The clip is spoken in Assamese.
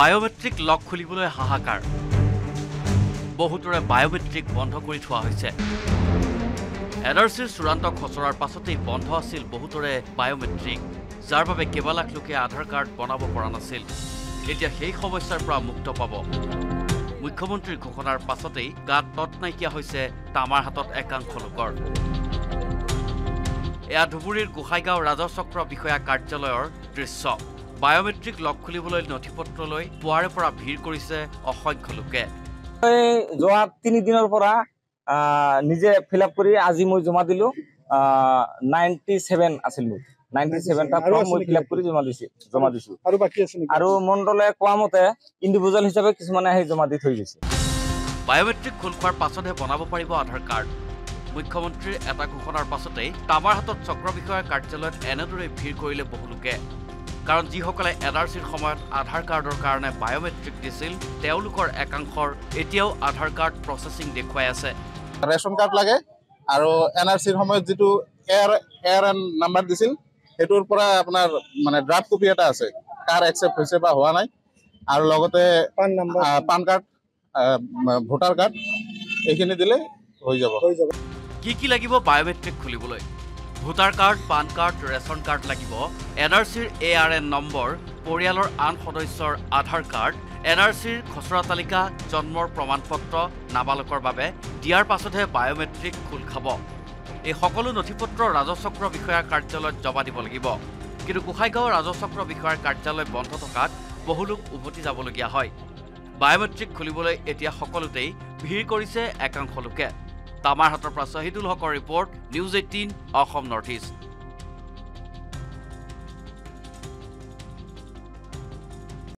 বায়'মেট্ৰিক লক খুলিবলৈ হাহাকাৰ। বহুতৰে বায়'মেট্ৰিক বন্ধ কৰি থোৱা হৈছে। এন আৰ চিৰ চূড়ান্ত খচৰাৰ পাছতেই বন্ধ আছিল বহুতৰে বায়'মেট্ৰিক যাৰ বাবে কেইবা লাখ লোকে আধাৰ কাৰ্ড বনাব পৰা নাছিল। এতিয়া সেই সমস্যাৰ পৰা মুক্ত পাব। মুখ্যমন্ত্ৰীৰ ঘোষণাৰ পাছতেই গাত তত নাইকিয়া হৈছে তামাৰ হাতত একাংশ লোকৰ। এয়া ধুবুৰীৰ গোসাইগাঁও ৰাজচক্ৰ বিষয়া কাৰ্যালয়ৰ দৃশ্য। বায়'মেট্ৰিক লক খুলিবলৈ নথি পত্ৰ লৈ পুৱাৰে পৰা ভিৰ কৰিছে অসংখ্য লোকে। যোৱা তিনিদিনৰ পৰা নিজে ফিল আপ কৰি আজি মই জমা দিলো নাইনটি ছেভেন আছিল মোৰ। নাইনটি ছেভেনটা আৰু ফৰ্ম আছে মই নেকি ফিল আপ কৰি জমা দিছো জমা দিছো। আৰু বাকী আছে নেকি? আৰু মণ্ডলে কোৱা মতে ইণ্ডিভিজুৱেল হিচাপে কিছুমানে আহি জমা দি থৈ গৈছে। বায়'মেট্ৰিক খোল খোৱাৰ পাছতহে বনাব পাৰিব আধাৰ কাৰ্ড। মুখ্যমন্ত্ৰীৰ এটা ঘোষণাৰ পাছতেই তামাৰ হাতত চক্ৰ বিষয়াৰ কাৰ্যালয়ত এনেদৰে ভিৰ কৰিলে বহু লোকে। কাৰণ যিসকলে এন আৰ চিৰ সময়ত আধাৰ কাৰ্ডৰ কাৰণে বায়'মেট্ৰিক দিছিল তেওঁলোকৰ একাংশৰ এতিয়াও আধাৰ কাৰ্ড প্ৰচেছিং দেখুৱাই আছে। ৰেচন কাৰ্ড লাগে আৰু এন আৰ চিৰ সময়ত যিটো এয়াৰ এয়াৰ এন নাম্বাৰ দিছিল সেইটোৰ পৰা আপোনাৰ মানে ড্ৰাফ্ট কপি এটা আছে। কাৰ একচেপ্ট হৈছে বা হোৱা নাই। আৰু লগতে পান নাম্বাৰ। আহ, পান কাৰ্ড ভোটাৰ কাৰ্ড এইখিনি দিলে হৈ যাব। হৈ যাব। কি কি লাগিব বায়'মেট্ৰিক খুলিবলৈ? Voter card PAN card ration card লাগিব। এন আৰ চিৰ এ আৰ এন নম্বৰ পৰিয়ালৰ আন সদস্যৰ আধাৰ কাৰ্ড। এন আৰ চিৰ খচৰা তালিকা জন্মৰ প্ৰমাণ পত্ৰ নাবালকৰ বাবে। দিয়াৰ পাছতহে বায়'মেট্ৰিক খোল খাব। এই সকলো নথি পত্ৰ ৰাজচক্ৰ বিষয়াৰ কাৰ্যালয়ত জমা দিব লাগিব। কিন্তু গোসাইগাঁৱৰ ৰাজচক্ৰ বিষয়াৰ কাৰ্যালয় বন্ধ থকাত বহু লোক উভতি যাবলগীয়া হয়। বায়'মেট্ৰিক খুলিবলৈ এতিয়া সকলোতেই ভিৰ কৰিছে একাংশ লোকে। তামাৰ হাতৰ পৰা শ্বহীদুল হকৰ report news eighteen Assam North East.